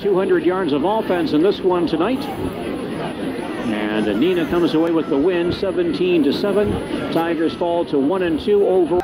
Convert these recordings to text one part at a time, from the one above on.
200 yards of offense in this one tonight. And Neenah comes away with the win, 17 to 7. Tigers fall to 1 and 2 over.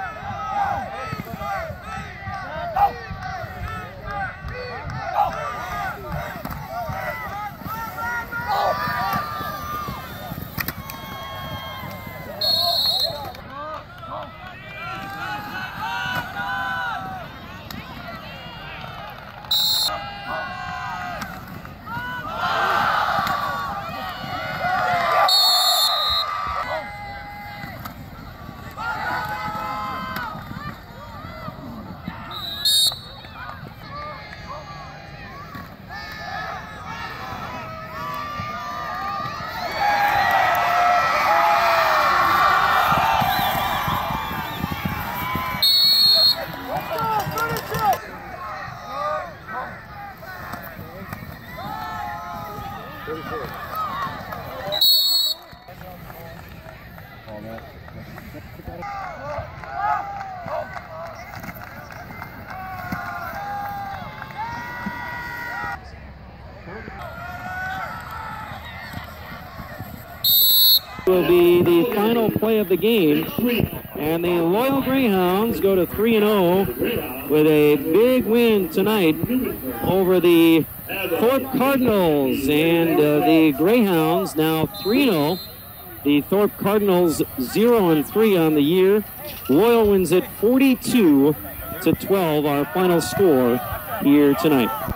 Will be the final play of the game. And the Loyal Greyhounds go to 3 0 with a big win tonight over the Thorp Cardinals. And uh, the Greyhounds now 3 0. The Thorp Cardinals 0 and 3 on the year. Loyal wins it 42 to 12, our final score here tonight.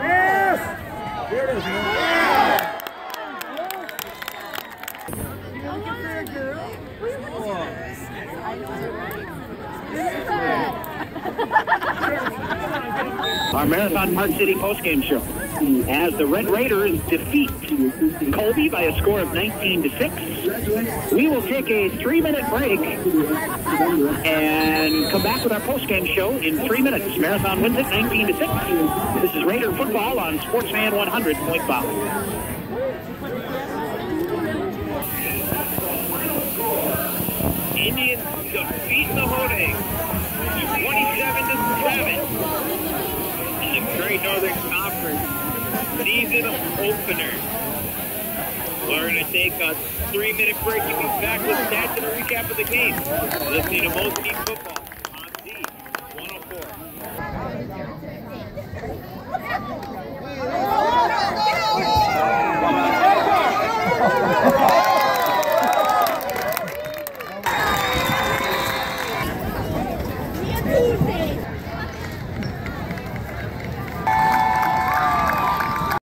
Yes! Here it is, man. Our Marathon Park City postgame show. As the Red Raiders defeat Colby by a score of 19 to 6, we will take a three-minute break and come back with our post-game show in three minutes. Marathon wins it 19 to 6. This is Raider football on Sportsman 100.5. Indians defeat the Hodag 27 to 7 in the Great Northern Conference season opener. We're going to take a three minute break and be back with stats and a recap of the game. Listening to Most Team Football.